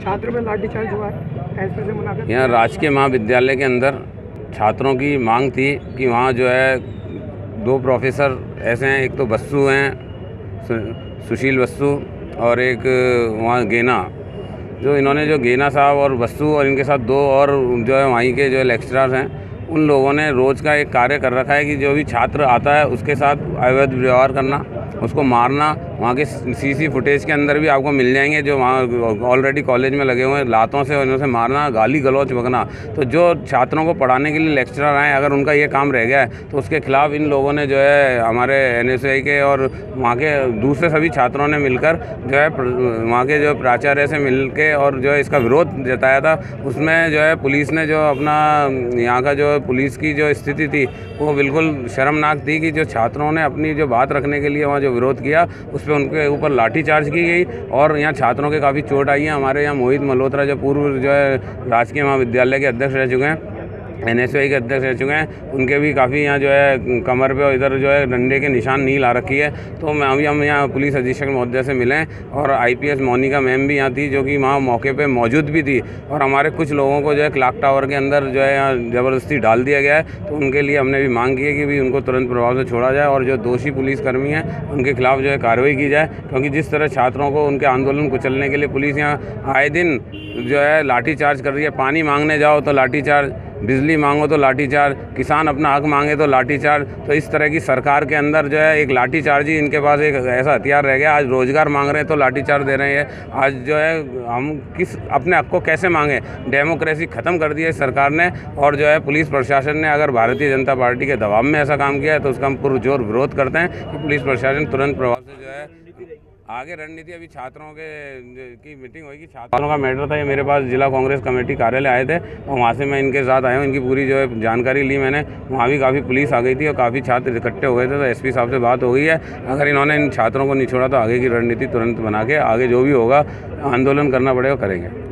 छात्र में लाठीचार्ज हुआ है। यहाँ राजकीय महाविद्यालय के अंदर छात्रों की मांग थी कि वहाँ जो है दो प्रोफेसर ऐसे हैं, एक तो बस्सू हैं सुशील बस्सू और एक वहाँ गेना। जो इन्होंने जो गेना साहब और बस्सू और इनके साथ दो और जो है वहीं के जो लेक्चरर्स हैं, उन लोगों ने रोज़ का एक कार्य कर रखा है कि जो भी छात्र आता है, उसके साथ अवैध व्यवहार करना। उसको मारना, वहाँ के सीसी फुटेज के अंदर भी आपको मिल जाएँगे जो वहाँ ऑलरेडी कॉलेज में लगे हुए हैं। लातों से उनसे मारना, गाली गलौच बकना। तो जो छात्रों को पढ़ाने के लिए लेक्चरर आए, अगर उनका ये काम रह गया है तो उसके खिलाफ इन लोगों ने जो है हमारे एन के और वहाँ के दूसरे सभी छात्रों ने मिलकर जो है वहाँ के जो प्राचार्य से मिल के और जो है इसका विरोध जताया था। उसमें जो है पुलिस ने जो अपना, यहाँ का जो पुलिस की जो स्थिति थी, वो बिल्कुल शर्मनाक थी कि जो छात्रों ने अपनी जो बात रखने के लिए वहाँ जो विरोध किया, उस पर उनके ऊपर लाठी चार्ज की गई और यहाँ छात्रों के काफ़ी चोट आई है। हमारे यहाँ मोहित मल्होत्रा जो पूर्व जो है राजकीय महाविद्यालय के अध्यक्ष रह चुके हैं। एन एस के अध्यक्ष रह चुके हैं। उनके भी काफ़ी यहाँ जो है, कमर पे और इधर जो है, डंडे के निशान नील आ रखी है। तो मैं, अभी हम यहाँ पुलिस अधीक्षक महोदय से मिले हैं और आईपीएस मोनिका मैम भी यहाँ थी, जो कि वहाँ मौके पे मौजूद भी थी। और हमारे कुछ लोगों को जो है, क्लाक टावर के अंदर जो है, यहाँ ज़बरदस्ती डाल दिया गया है। तो उनके लिए हमने भी मांग की है कि भी उनको तुरंत प्रभाव से छोड़ा जाए और जो दोषी पुलिसकर्मी हैं, उनके खिलाफ जो है कार्रवाई की जाए। क्योंकि जिस तरह छात्रों को उनके आंदोलन कुचलने के लिए पुलिस यहाँ आए दिन जो है लाठी चार्ज कर रही है, पानी मांगने जाओ तो लाठी चार्ज बिजली मांगो तो लाठीचार्ज, किसान अपना हक मांगे तो लाठीचार्ज। तो इस तरह की सरकार के अंदर जो है, एक लाठीचार्ज ही इनके पास एक ऐसा हथियार रह गया। आज रोज़गार मांग रहे हैं तो लाठीचार्ज दे रहे हैं। आज जो है, हम किस, अपने हक को कैसे मांगे? डेमोक्रेसी ख़त्म कर दी है सरकार ने और जो है, पुलिस प्रशासन ने अगर भारतीय जनता पार्टी के दबाव में ऐसा काम किया है तो उसका हम पुरजोर विरोध करते हैं कि पुलिस प्रशासन तुरंत प्रभाव से जो है आगे रणनीति अभी छात्रों के की मीटिंग होगी, छात्रों का मैटर था, ये मेरे पास जिला कांग्रेस कमेटी कार्यालय आए थे, और वहाँ से मैं इनके साथ आया हूँ, इनकी पूरी जो है जानकारी ली मैंने, वहाँ भी काफ़ी पुलिस आ गई थी और काफ़ी छात्र इकट्ठे हो गए थे तो एसपी साहब से बात हो गई है। अगर इन्होंने इन छात्रों को नहीं छोड़ा तो आगे की रणनीति तुरंत बना के, आगे जो भी होगा, आंदोलन करना पड़ेगा, करेंगे।